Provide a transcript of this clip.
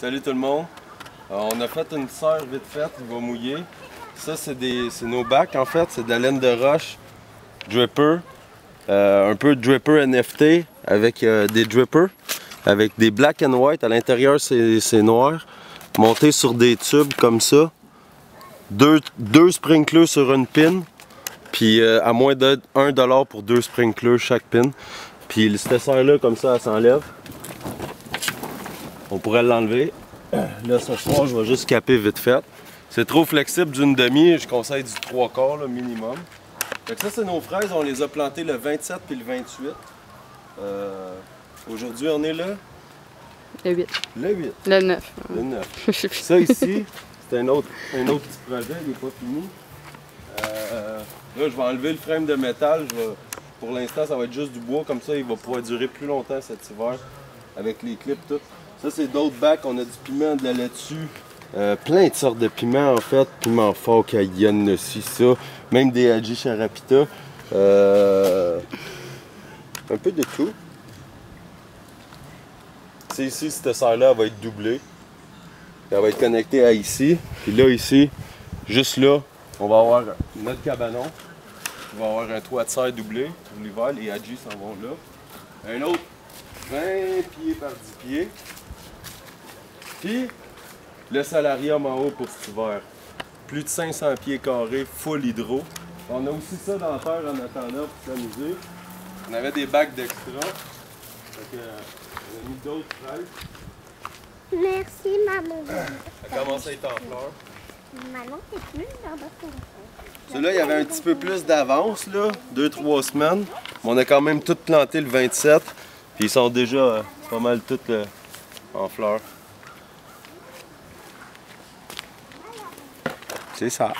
Salut tout le monde. Euh, on a fait une serre vite faite, il va mouiller. Ça, c'est nos bacs en fait, c'est de la laine de roche, dripper, euh, un peu dripper NFT avec euh, des drippers, avec des black and white. À l'intérieur, c'est noir. Monté sur des tubes comme ça. Deux, deux sprinklers sur une pin. Puis à moins de 1$ pour deux sprinklers chaque pin. Puis cette serre-là, comme ça, elle s'enlève. On pourrait l'enlever. Là, ce soir, je vais juste caper vite fait. C'est trop flexible d'une demi, je conseille du 3 quarts là, minimum. Fait que ça, c'est nos fraises, on les a plantées le 27 puis le 28. Euh, Aujourd'hui, on est là, Le 8. le 8, Le 9. le 9. Je sais plus. Ça ici, c'est un autre, un autre petit projet, il n'est pas fini. Euh, là, je vais enlever le frame de métal. Je vais- pour l'instant, ça va être juste du bois, comme ça, il va pouvoir durer plus longtemps cet hiver avec les clips tout. Ça, c'est d'autres bacs. On a du piment, de la laitue. euh, plein de sortes de piments en fait. Piment fort, cayenne, aussi, ça. Même des Haji Charapita. Euh, un peu de tout. C'est ici, cette serre-là, va être doublée. Elle va être connectée à ici. Puis là, ici, juste là, on va avoir notre cabanon. On va avoir un toit de serre doublé. pour L'hiver, les Hadji s'en vont là. Un autre 20 pieds par 10 pieds. Puis le salarium en haut pour cet hiver. Plus de 500 pieds carrés, full hydro. On a aussi ça dans la terre en attendant pour s'amuser. On avait des bacs d'extra. Fait que, euh, on a mis d'autres fraises. Merci, maman. Ça commence à être en fleurs. Maman, t'es plus dans votre Celui-là, il y avait un petit peu plus d'avance, là, 2-3 semaines. Mais on a quand même tout planté le 27. Puis ils sont déjà euh, pas mal tous euh, en fleurs. C'est ça.